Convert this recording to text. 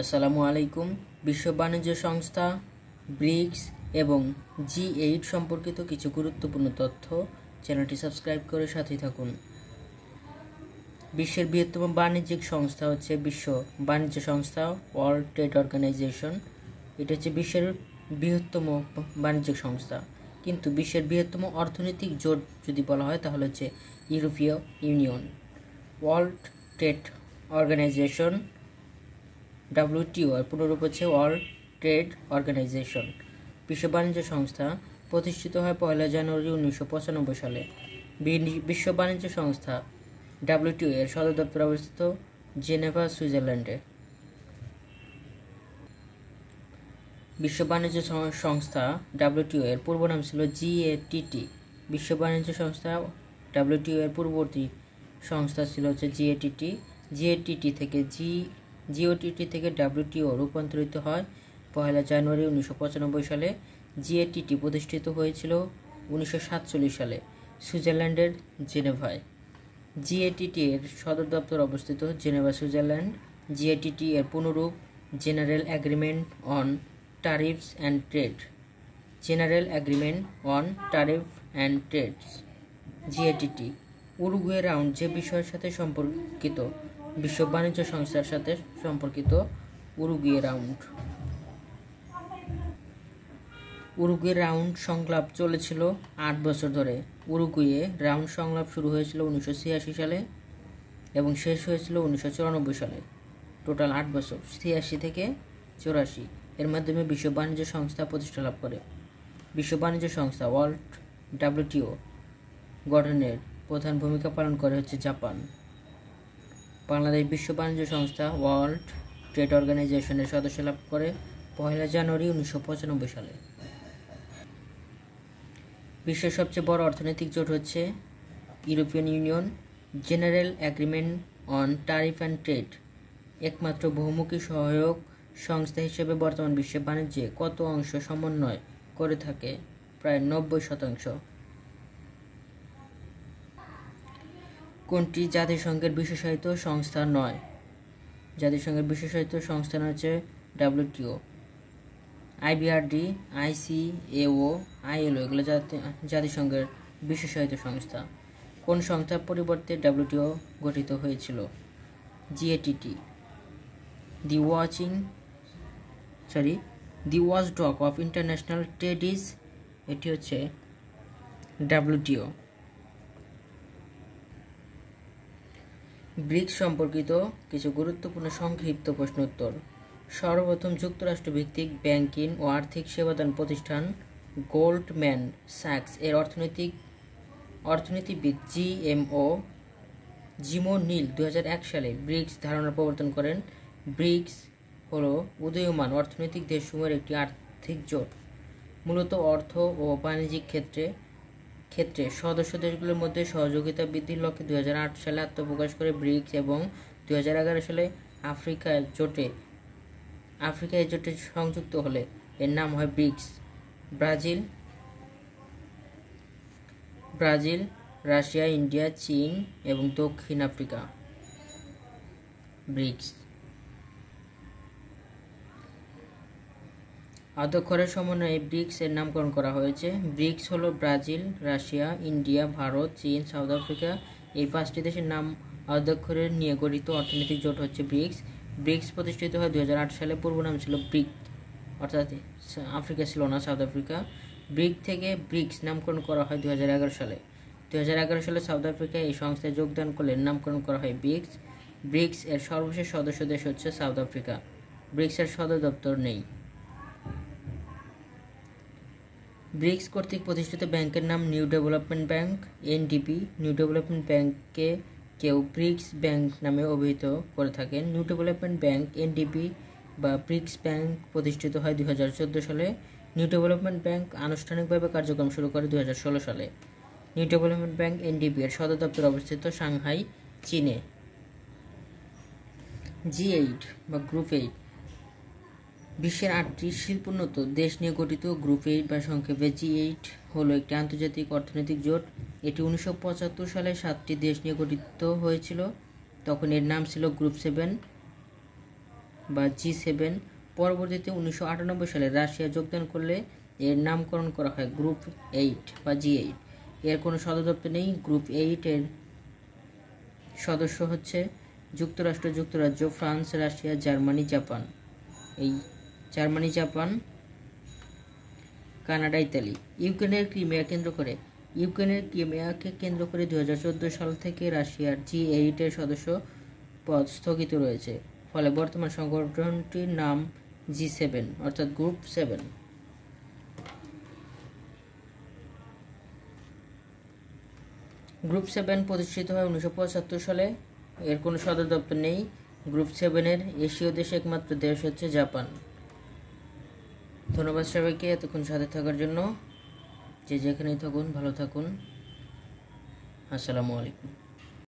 আসসালামু আলাইকুম। বিশ্ব বাণিজ্য সংস্থা, ব্রিক্স এবং জি এইট সম্পর্কিত কিছু গুরুত্বপূর্ণ তথ্য চ্যানেলটি সাবস্ক্রাইব করে সাথে থাকুন। বিশ্বের বৃহত্তম বাণিজ্যিক সংস্থা হচ্ছে বিশ্ব বাণিজ্য সংস্থা, ওয়ার্ল্ড ট্রেড অর্গানাইজেশন। এটা হচ্ছে বিশ্বের বৃহত্তম বাণিজ্যিক সংস্থা। কিন্তু বিশ্বের বৃহত্তম অর্থনৈতিক জোট যদি বলা হয়, তাহলে হচ্ছে ইউরোপীয় union. World trade organization WTO এর পুনরূপ হচ্ছে ওয়ার্ল্ড ট্রেড অর্গানাইজেশন বিশ্ব বাণিজ্য সংস্থা, প্রতিষ্ঠিত হয় পয়লা জানুয়ারি উনিশশো পঁচানব্বই সালে। বিশ্ব বাণিজ্য সংস্থা ডাব্লিউটিও এর সদর দপ্তর অবস্থিত জেনেভা, সুইজারল্যান্ডে। বিশ্ব বাণিজ্য সংস্থা ডাব্লিউটিও এর পূর্ব নাম ছিল জিএটিটি বিশ্ব বাণিজ্য সংস্থা ডাব্লিউটিও এর পূর্ববর্তী সংস্থা ছিল হচ্ছে জিএটিটি জিএটিটি থেকে জি জিওটিটি থেকে ডাব্লিউটিও রূপান্তরিত হয়। পয়লা জানুয়ারি উনিশশো পঁচানব্বই সালে জিএটিটি প্রতিষ্ঠিত হয়েছিল উনিশশো সাতচল্লিশ সালে সুইজারল্যান্ডের জেনেভায়। জিএটিটি এর সদর দপ্তর অবস্থিত জেনেভা, সুইজারল্যান্ড। জিএটিটি এর পুনরূপ general agreement on tariffs and trade. General agreement on tariff and trades. GATT Uruguay round যে বিষয়ের সাথে সম্পর্কিত বিশ্ব বাণিজ্য সংস্থার সাথে সম্পর্কিত উরুগুয়ে রাউন্ড। উরুগুয়ে রাউন্ড সংলাপ চলেছিল আট বছর ধরে। উরুগুয়ে রাউন্ড সংলাপ শুরু হয়েছিল উনিশশো ছিয়াশি সালে এবং শেষ হয়েছিল উনিশশো চুরানব্বই সালে। টোটাল আট বছর, ছিয়াশি থেকে চুরাশি। এর মাধ্যমে বিশ্ব বাণিজ্য সংস্থা প্রতিষ্ঠা লাভ করে। বিশ্ব বাণিজ্য সংস্থা ওয়ার্ল্ড ডাব্লিউটিও গঠনের প্রধান ভূমিকা পালন করে হচ্ছে জাপান। বাংলাদেশ বিশ্ব বাণিজ্য সংস্থা ওয়ার্ল্ড ট্রেড অর্গানাইজেশনের সদস্য লাভ করে পয়লা জানুয়ারি উনিশশো পঁচানব্বই সালে। বিশ্বের সবচেয়ে বড় অর্থনৈতিক জোট হচ্ছে European union general agreement on tariff and trade, একমাত্র বহুমুখী সহায়ক সংস্থা হিসেবে বর্তমান বিশ্বের বাণিজ্যে কত অংশ সমন্বয় করে থাকে? প্রায় নব্বই শতাংশ। কোনটি জাতিসংঘের বিশেষায়িত সংস্থা নয়? জাতিসংঘের বিশেষায়িত সংস্থা হচ্ছে ডাব্লিউটিও। আইবিআরডি, আইসিএও, আইএলও, এগুলো জাতি জাতিসংঘের বিশেষায়িত সংস্থা। কোন সংস্থার পরিবর্তে ডাব্লিউটিও গঠিত হয়েছিল? GATT. The watching sorry, the watchdog of international trades এটি হচ্ছে ডাব্লিউটিও। ব্রিক্স সম্পর্কিত কিছু গুরুত্বপূর্ণ সংক্ষিপ্ত প্রশ্ন উত্তর সর্বপ্রথম যুক্তরাষ্ট্র ভিত্তিক ব্যাংকিং ও আর্থিক সেবাদান প্রতিষ্ঠান গোল্ডম্যান স্যাক্স এর অর্থনৈতিক অর্থনীতিবিদ জিএমও জিমো নীল দু হাজার এক সালে ব্রিক্স ধারণা প্রবর্তন করেন। ব্রিক্স হল উদীয়মান অর্থনৈতিক দেশসমূহের একটি আর্থিক জোট। মূলত অর্থ ও বাণিজ্যিক ক্ষেত্রে ক্ষেত্রে সদস্য দেশগুলোর মধ্যে সহযোগিতা বৃদ্ধির লক্ষ্যে দু হাজার আট সালে আত্মপ্রকাশ করে ব্রিক্স এবং দু হাজার এগারো সালে আফ্রিকা জোটে, আফ্রিকা এই জোটে সংযুক্ত হলে। এর নাম হয় BRICS. Brazil Brazil, Russia, India, চীন এবং দক্ষিণ আফ্রিকা। ব্রিক্স। অধ্যক্ষরের সমন্বয়ে ব্রিক্স এর নামকরণ করা হয়েছে। ব্রিক্স হলো ব্রাজিল, রাশিয়া, ইন্ডিয়া, ভারত, চীন, সাউথ আফ্রিকা। এই পাঁচটি দেশের নাম অধ্যক্ষরের নিয়ে গঠিত অর্থনৈতিক জোট হচ্ছে ব্রিক্স। ব্রিক্স প্রতিষ্ঠিত হয় দু হাজার আট সালে। পূর্ব নাম ছিল ব্রিক, অর্থাৎ আফ্রিকা ছিল না, সাউথ আফ্রিকা। ব্রিক থেকে ব্রিক্স নামকরণ করা হয় দু হাজার এগারো সালে। দু হাজার এগারো সালে সাউথ আফ্রিকায় এই সংস্থায় যোগদান করলে নামকরণ করা হয় ব্রিক্স। ব্রিক্স এর সর্বশেষ সদস্য দেশ হচ্ছে সাউথ আফ্রিকা। ব্রিক্সের সদর দপ্তর নেই। ব্রিক্স কর্তৃক প্রতিষ্ঠিত ব্যাংকের নাম new development bank, NDP. New development ব্যাংককে কেউ ব্রিক্স ব্যাংক নামে অভিহিত করে থাকেন। নিউ ডেভেলপমেন্ট ব্যাংক, এনডিপি বা ব্রিক্স ব্যাংক প্রতিষ্ঠিত হয় দু হাজার চোদ্দ সালে। নিউ ডেভেলপমেন্ট ব্যাংক আনুষ্ঠানিকভাবে কার্যক্রম শুরু করে দু হাজার ষোলো সালে। নিউ ডেভেলপমেন্ট ব্যাংক, এনডিপি এর সদর দপ্তর অবস্থিত সাংহাই, চীনে। জি এইট বা গ্রুপ এইট। বিশ্বের আটটি শিল্পোন্নত দেশ নিয়ে গঠিত গ্রুপ এইট বা সংক্ষেপে জি এইট হলো একটি আন্তর্জাতিক অর্থনৈতিক জোট। এটি উনিশশো পঁচাত্তর সালে সাতটি দেশ নিয়ে গঠিত হয়েছিল। তখন এর নাম ছিল গ্রুপ সেভেন বা জি সেভেন। পরবর্তীতে উনিশশো আটানব্বই সালে রাশিয়া যোগদান করলে এর নামকরণ করা হয় গ্রুপ এইট বা জি এইট। এর কোনো সদর দপ্তর নেই। গ্রুপ এইটের সদস্য হচ্ছে যুক্তরাষ্ট্র, যুক্তরাজ্য, ফ্রান্স, রাশিয়া, জার্মানি, জাপান। এই জার্মানি, জাপান, কানাডা, ইতালি। ইউক্রেনের ক্রিমিয়া কেন্দ্র করে। ইউক্রেনের ক্রিমিয়াকে কেন্দ্র করে দুহাজার চোদ্দ সাল থেকে রাশিয়ার জি এইটের সদস্য পদ স্থগিত রয়েছে। ফলে বর্তমান সংগঠনটির নাম জি সেভেন, অর্থাৎ গ্রুপ সেভেন। গ্রুপ সেভেন প্রতিষ্ঠিত হয় উনিশশো পঁচাত্তর সালে। এর কোনো সদর দপ্তর নেই। গ্রুপ সেভেনের এশীয় দেশে একমাত্র দেশ হচ্ছে জাপান। ধন্যবাদ সবাইকে এতক্ষণ সাথে থাকার জন্য। যে যেখানেই থাকুন ভালো থাকুন। আসসালামু আলাইকুম।